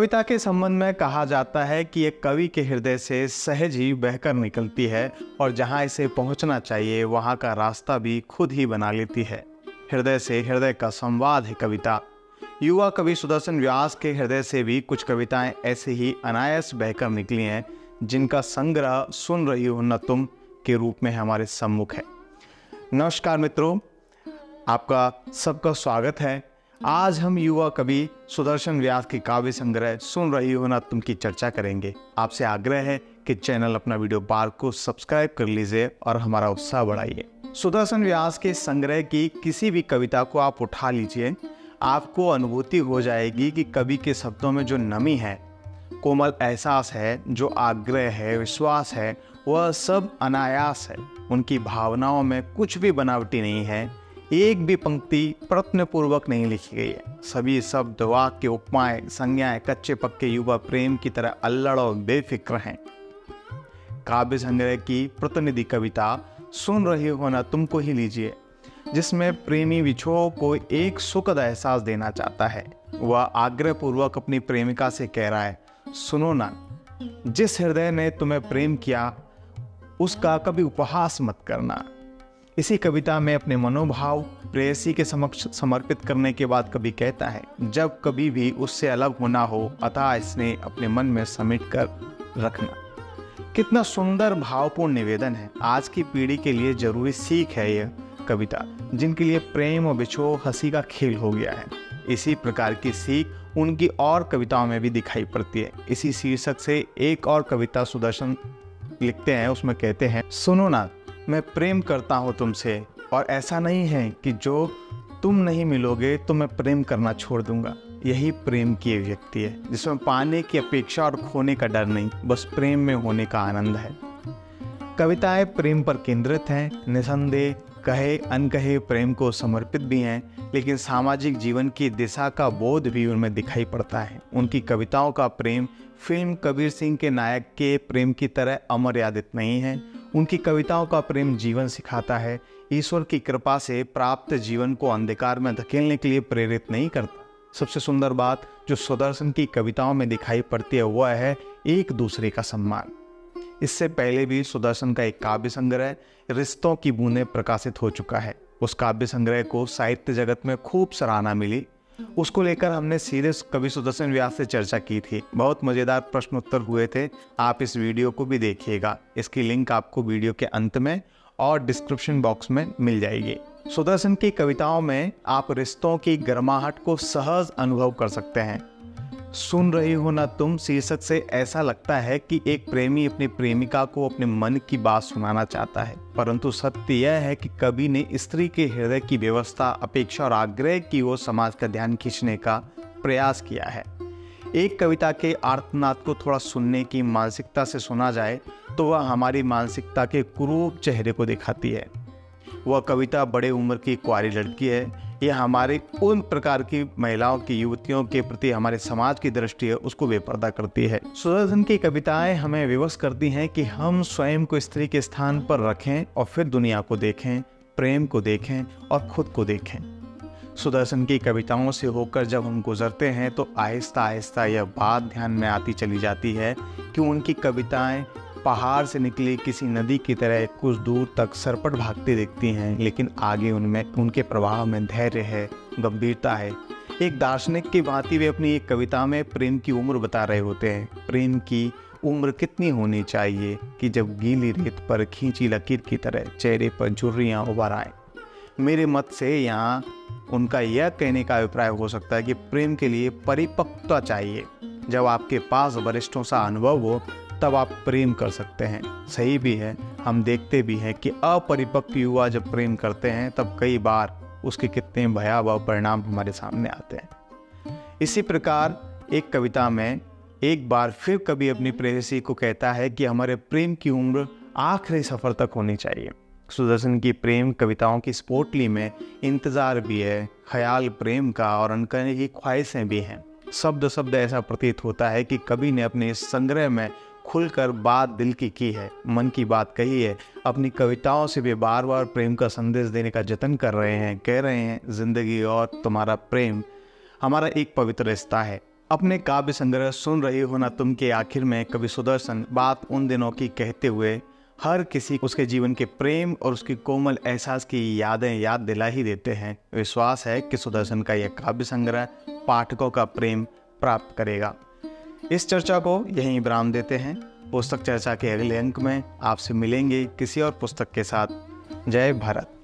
कविता के संबंध में कहा जाता है कि एक कवि के हृदय से सहज ही बहकर निकलती है और जहाँ इसे पहुँचना चाहिए, वहाँ का रास्ता भी खुद ही बना लेती है। हृदय से हृदय का संवाद है कविता। युवा कवि सुदर्शन व्यास के हृदय से भी कुछ कविताएँ ऐसे ही अनायास बहकर निकली हैं, जिनका संग्रह सुन रही हो न तुम के रूप में हमारे सम्मुख है। नमस्कार मित्रों, आपका सबका स्वागत है। आज हम युवा कवि सुदर्शन व्यास के काव्य संग्रह सुन रही हो। ना तुम की चर्चा करेंगे। आपसे आग्रह है कि चैनल अपना वीडियो बार को सब्सक्राइब कर लीजिए और हमारा उत्साह बढ़ाइए। सुदर्शन व्यास के संग्रह की किसी भी कविता को आप उठा लीजिए। आपको अनुभूति हो जाएगी कि कवि के शब्दों में जो नमी है, कोमल एहसास है, जो आग्रह है, विश्वास है, वह सब अनायास है। उनकी भावनाओं में कुछ भी बनावटी नहीं है। एक भी पंक्ति प्रत्न पूर्वक नहीं लिखी गई है। सभी शब्द, वाक्य, उपमाएँ, संज्ञाएँ कच्चे पक्के युवा प्रेम की तरह अल्लड़ और बेफिक्र हैं। काव्य संग्रह की प्रतिनिधि कविता सुन रहे हो ना तुमको ही लीजिए, जिसमें प्रेमी विछोह को एक सुखद एहसास देना चाहता है। वह आग्रह पूर्वक अपनी प्रेमिका से कह रहा है, सुनो ना, जिस हृदय ने तुम्हें प्रेम किया, उसका कभी उपहास मत करना। इसी कविता में अपने मनोभाव, प्रेयसी के समक्ष समर्पित करने के बाद कभी कहता है, जब कभी भी उससे अलग होना हो, अतः इसने अपने मन में समेट कर रखना। कितना सुंदर, भावपूर्ण निवेदन है। आज की पीढ़ी के लिए ज़रूरी सीख है यह कविता, जिनके लिए प्रेम और बिछो हँसी का खेल हो गया है। इसी प्रकार की सीख उनकी और कविताओं में भी दिखाई पड़ती है। इसी शीर्षक से एक और कविता सुदर्शन लिखते हैं, उसमें कहते हैं, सुनो ना मैं प्रेम करता हूँ तुमसे, और ऐसा नहीं है कि जो तुम नहीं मिलोगे तो मैं प्रेम करना छोड़ दूँगा। यही प्रेम की व्यक्ति है, जिसमें पाने की अपेक्षा और खोने का डर नहीं, बस प्रेम में होने का आनंद है। कविताएँ प्रेम पर केंद्रित हैं, निसंदेह, कहे, अनकहे प्रेम को समर्पित भी हैं, लेकिन सामाजिक जीवन की दिशा का बोध भी उनमें दिखाई पड़ता है। उनकी कविताओं का प्रेम, फ़िल्म कबीर सिंह के नायक के प्रेम की तरह अमर्यादित नहीं है। उनकी कविताओं का प्रेम जीवन सिखाता है। ईश्वर की कृपा से प्राप्त जीवन को अंधकार में धकेलने के लिए प्रेरित नहीं करता। सबसे सुंदर बात जो सुदर्शन की कविताओं में दिखाई पड़ती है, वह है एक दूसरे का सम्मान। इससे पहले भी सुदर्शन का एक काव्य संग्रह रिश्तों की बूंदें प्रकाशित हो चुका है। उस काव्य संग्रह को साहित्य जगत में खूब सराहना मिली। उसको लेकर हमने सीधे कवि सुदर्शन व्यास से चर्चा की थी। बहुत मज़ेदार प्रश्न उत्तर हुए थे। आप इस वीडियो को भी देखिएगा। इसकी लिंक आपको वीडियो के अंत में और डिस्क्रिप्शन बॉक्स में मिल जाएगी। सुदर्शन की कविताओं में आप रिश्तों की गर्माहट को सहज अनुभव कर सकते हैं। सुन रही हो ना तुम, शीर्षक से ऐसा लगता है कि एक प्रेमी अपनी प्रेमिका को अपने मन की बात सुनाना चाहता है। परंतु सत्य यह है कि कवि ने स्त्री के हृदय की व्यवस्था, अपेक्षा और आग्रह की ओर समाज का ध्यान खींचने का प्रयास किया है। एक कविता के आर्तनाद को थोड़ा सुनने की मानसिकता से सुना जाए तो वह हमारी मानसिकता के कुरूप चेहरे को दिखाती है। वह कविता बड़े उम्र की कुआरी लड़की है ये हमारे उन प्रकार की महिलाओं की, युवतियों के प्रति हमारे समाज की दृष्टि है, उसको बेपर्दा करती है। सुदर्शन की कविताएँ हमें विवश करती हैं कि हम स्वयं को स्त्री के स्थान पर रखें और फिर दुनिया को देखें, प्रेम को देखें और खुद को देखें। सुदर्शन की कविताओं से होकर जब हम गुजरते हैं तो आहिस्ता आहिस्ता यह बात ध्यान में आती चली जाती है कि उनकी कविताएँ पहाड़ से निकली किसी नदी की तरह कुछ दूर तक सरपट भागती दिखती हैं, लेकिन आगे उनमें, उनके प्रभाव में धैर्य है, गंभीरता है। एक दार्शनिक की भांति वे अपनी एक कविता में प्रेम की उम्र बता रहे होते हैं। प्रेम की उम्र कितनी होनी चाहिए कि जब गीली रेत पर खींची लकीर की तरह चेहरे पर झुर्रियाँ उभर आए? मेरे मत से यहाँ उनका यह कहने का अभिप्राय हो सकता है कि प्रेम के लिए परिपक्वता चाहिए। जब आपके पास वरिष्ठों सा अनुभव हो तब आप प्रेम कर सकते हैं। सही भी है, हम देखते भी हैं कि अपरिपक्व युवा जब प्रेम करते हैं, तब कई बार उसके कितने भयावह परिणाम हमारे सामने आते हैं। इसी प्रकार एक कविता में एक बार फिर कभी अपनी प्रेयसी को कहता है कि हमारे प्रेम की उम्र आखिरी सफ़र तक होनी चाहिए। सुदर्शन की प्रेम कविताओं की स्पोर्टली में इंतज़ार भी है, ख्याल प्रेम का और अनकने की ख्वाहिशें भी हैं। शब्द शब्द ऐसा प्रतीत होता है कि कवि ने अपने इस संग्रह में खुलकर बात दिल की की है, मन की बात कही है। अपनी कविताओं से भी बार बार प्रेम का संदेश देने का जतन कर रहे हैं, कह रहे हैं, ज़िंदगी और तुम्हारा प्रेम, हमारा एक पवित्र रिश्ता है। अपने काव्य संग्रह सुन रही हो ना तुम के आखिर में कवि सुदर्शन, बात उन दिनों की कहते हुए, हर किसी उसके जीवन के प्रेम और उसकी कोमल एहसास की यादें याद दिला ही देते हैं। विश्वास है कि सुदर्शन का यह काव्य संग्रह पाठकों का प्रेम प्राप्त करेगा। इस चर्चा को यहीं विराम देते हैं। पुस्तक चर्चा के अगले अंक में आपसे मिलेंगे किसी और पुस्तक के साथ। जय भारत।